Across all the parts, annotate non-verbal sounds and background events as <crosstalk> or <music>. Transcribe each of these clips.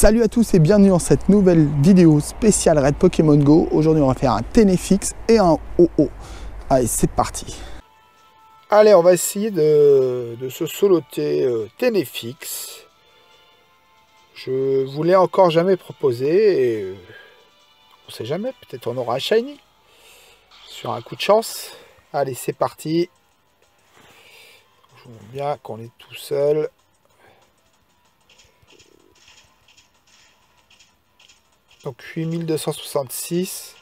Salut à tous et bienvenue dans cette nouvelle vidéo spéciale Red Pokémon Go. Aujourd'hui on va faire un Ténéfix et un OO. Allez c'est parti Allez on va essayer de, se soloter euh, Ténéfix. Je vous l'ai encore jamais proposé et euh, on sait jamais, peut-être on aura un shiny sur un coup de chance. Allez c'est parti. Je vois bien qu'on est tout seul. Donc 8266.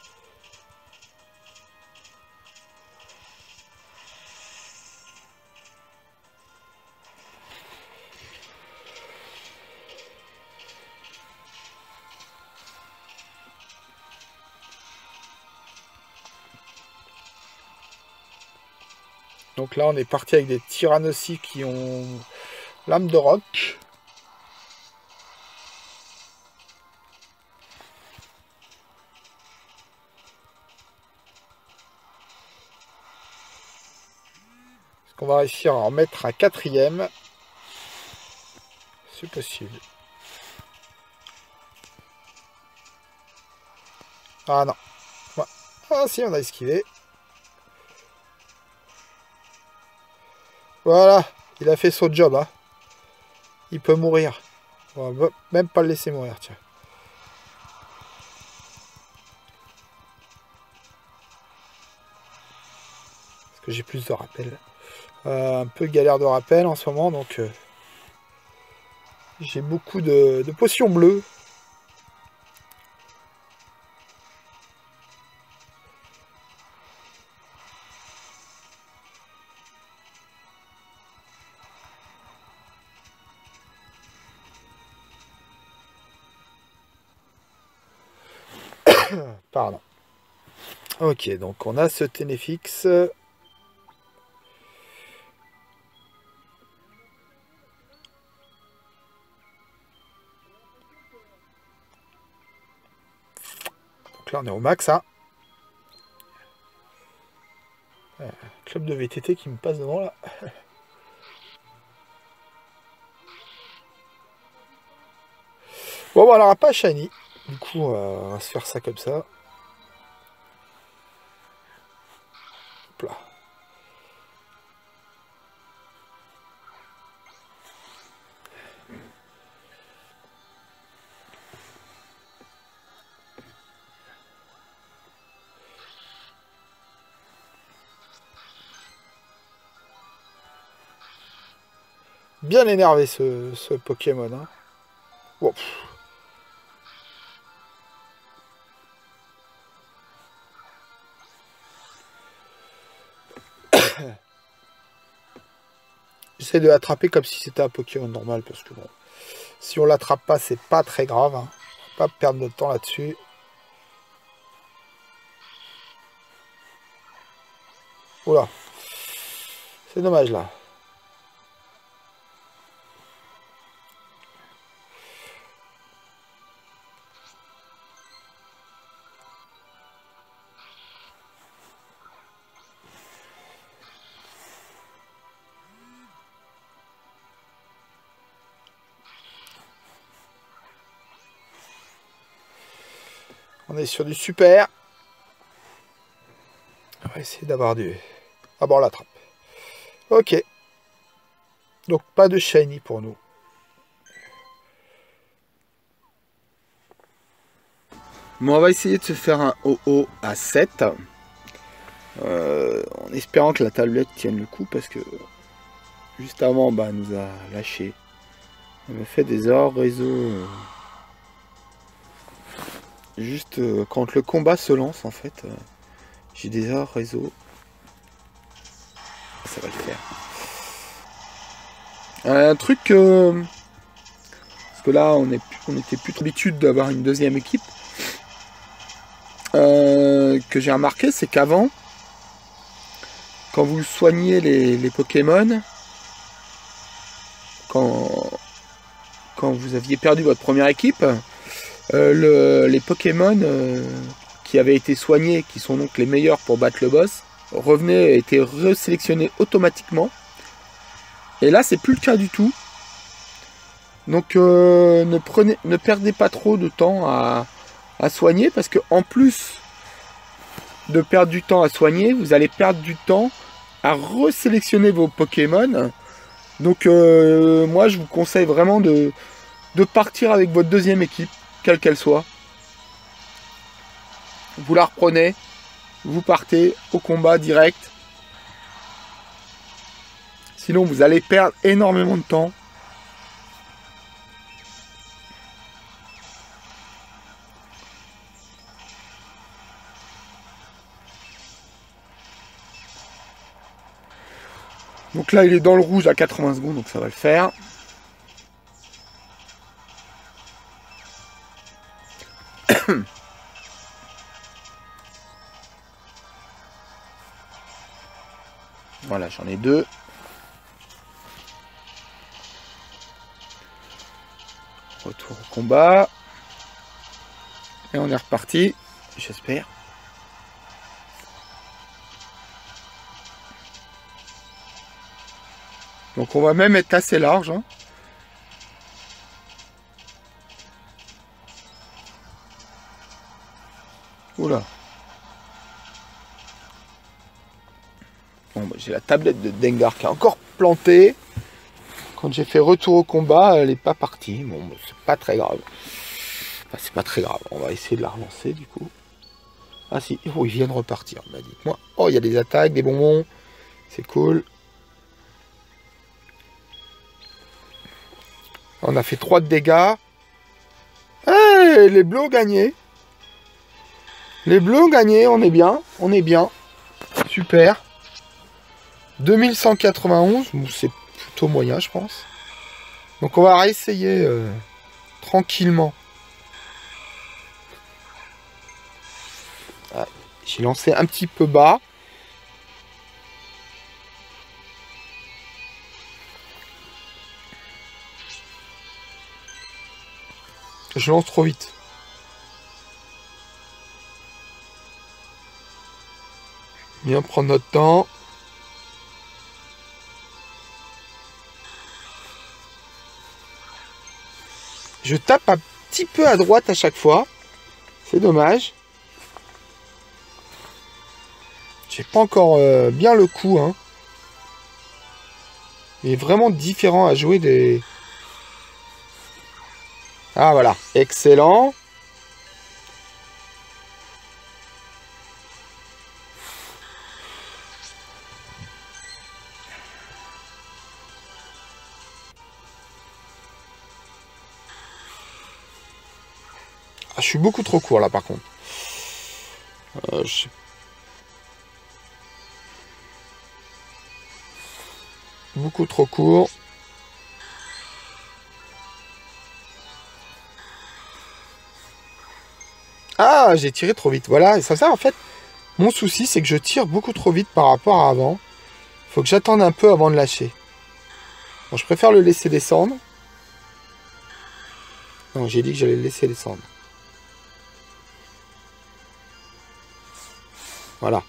Donc là, on est parti avec des tyrannosis qui ont l'âme de roc. On va réussir à en mettre un quatrième. C'est possible. Ah non. Ah si, on a esquivé. Voilà, il a fait son job. Hein. Il peut mourir. On va même pas le laisser mourir, tiens. Parce que j'ai plus de rappel. Euh, un peu galère de rappel en ce moment, donc euh, j'ai beaucoup de, potions bleues. <coughs> Pardon. Ok, donc on a ce Ténéfix. Là, on est au max. Hein. Euh, club de VTT qui me passe devant là. <laughs> Bon, bon, alors, pas shiny. Du coup, on va se faire ça comme ça. Hop là. Bien énervé ce, Pokémon. Hein. <coughs> J'essaie de l'attraper comme si c'était un Pokémon normal parce que bon, si on l'attrape pas, c'est pas très grave. Hein. Pas perdre de temps là-dessus. Oula, c'est dommage là. On est sur du super. On va essayer d'avoir du... Ah on l'attrape. Ok. Donc pas de shiny pour nous. Bon, on va essayer de se faire un OO à 7. Euh, en espérant que la tablette tienne le coup parce que juste avant, bah, elle nous a lâché. Elle m'a fait des hors réseaux. Euh, juste euh, quand le combat se lance en fait euh, j'ai heures réseau. Ça va le faire. Un truc parce que là on, est, on était plus d'habitude d'avoir une deuxième équipe. Euh, que j'ai remarqué c'est qu'avant quand vous soignez les, les Pokémon quand, quand vous aviez perdu votre première équipe euh, les Pokémon euh, qui avaient été soignés, qui sont donc les meilleurs pour battre le boss, revenaient, étaient resélectionnés automatiquement. Et là, c'est plus le cas du tout. Donc euh, ne, prenez, ne perdez pas trop de temps à, soigner parce que en plus de perdre du temps à soigner, vous allez perdre du temps à resélectionner vos Pokémon. Donc moi je vous conseille vraiment de partir avec votre deuxième équipe, quelle qu'elle soit. Vous la reprenez, vous partez au combat direct. Sinon vous allez perdre énormément de temps. Donc là, il est dans le rouge à 80 secondes, donc ça va le faire. <coughs> voilà, j'en ai deux. Retour au combat. Et on est reparti, j'espère. Donc on va même être assez large. Hein. Oula. Bon, bah, j'ai la tablette de Dengar qui est encore plantée. Quand j'ai fait retour au combat, elle n'est pas partie. Bon, bah, c'est pas très grave. c'est pas très grave. On va essayer de la relancer du coup. Ah si, oh, ils viennent repartir, m'a dit. Moi, oh, il y a des attaques, des bonbons. C'est cool. On a fait 3 de dégâts. les bleus ont gagné. Les bleus ont gagné, on est bien. On est bien. Super. 2191, c'est plutôt moyen, je pense. Donc on va réessayer euh, tranquillement. J'ai lancé un petit peu bas. Je lance trop vite. Prendre notre temps. Je tape un petit peu à droite à chaque fois. C'est dommage. J'ai pas encore euh, bien le coup. Hein. Il est vraiment différent à jouer des, ah voilà, excellent. Suis beaucoup trop court là par contre. Euh, beaucoup trop court. Ah, j'ai tiré trop vite. Voilà, ça, ça en fait, mon souci, c'est que je tire beaucoup trop vite par rapport à avant. Faut que j'attende un peu avant de lâcher. Je préfère le laisser descendre. Non, j'ai dit que j'allais le laisser descendre. Voilà.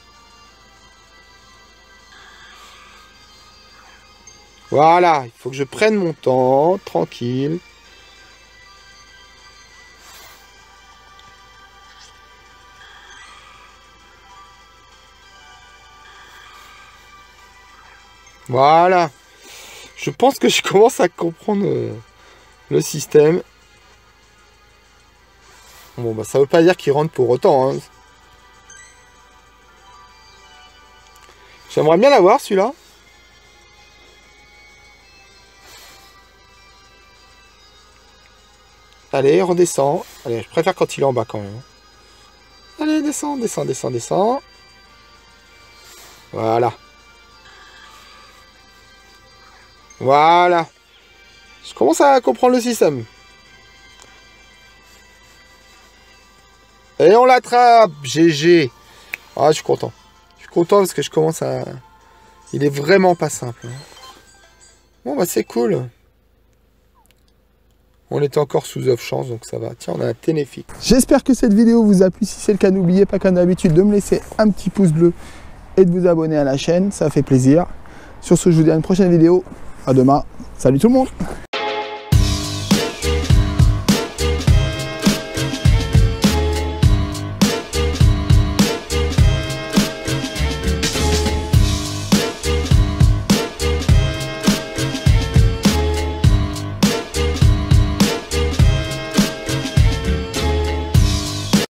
Voilà, il faut que je prenne mon temps, tranquille. Voilà. Je pense que je <laughs> commence à comprendre euh, le système. Bon, bah ça veut pas dire qu'il rentre pour autant. Hein. J'aimerais bien l'avoir celui-là. Allez, redescend. Allez, je préfère quand il est en bas quand même. Allez, descend, descend, descend, descend. Voilà. Voilà. Je commence à comprendre le système. Et on l'attrape. GG. Ah, je suis content. Content parce que je commence à... Il est vraiment pas simple. Bon, bah c'est cool. On était encore sous off chance, donc ça va. Tiens, on a un Ténéfique. J'espère que cette vidéo vous a plu. Si c'est le cas, n'oubliez pas comme d'habitude de me laisser un petit pouce bleu et de vous abonner à la chaîne. Ça fait plaisir. Sur ce, je vous dis à une prochaine vidéo. À demain. Salut tout le monde